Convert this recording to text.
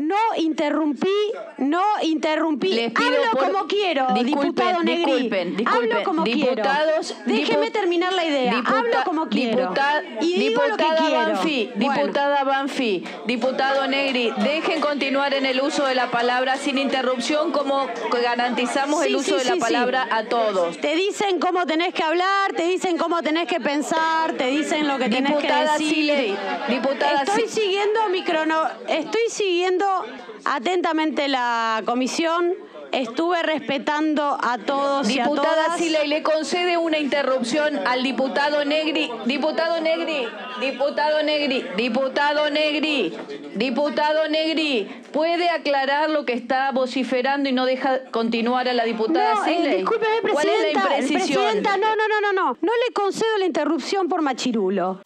No interrumpí, no interrumpí. Les pido Hablo por- como quiero, Disculpen, diputado Negri. disculpen, disculpen. Hablo como Diputados, quiero. Déjeme terminar la idea. Diputa- Hablo como quiero. diputa- y digo lo que diputada. Banfi, Bueno. diputada Banfi, diputado Negri, dejen continuar en el uso de la palabra sin interrupción como garantizamos el uso sí, de la sí, palabra a todos. Te dicen cómo tenés que hablar, te dicen cómo tenés que pensar, te dicen lo que tenés Diputada que decir. Diputada Estoy Si- siguiendo mi crono, estoy siguiendo atentamente la comisión. Estuve respetando a todos y a Diputada todas. Siley, le concede una interrupción al diputado Negri. Diputado Negri, diputado Negri, diputado Negri, diputado Negri. ¿Puede aclarar lo que está vociferando y no deja continuar a la diputada No, eh, Siley? discúlpeme, ¿Cuál es la presidenta. imprecisión? Presidenta, no, no, no, no, no. No le concedo la interrupción por machirulo.